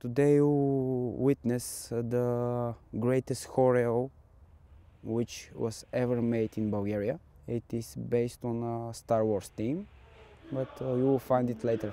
Today you witness uh, the greatest choreo which was ever made in Bulgaria. It is based on a Star Wars theme, but uh, you will find it later.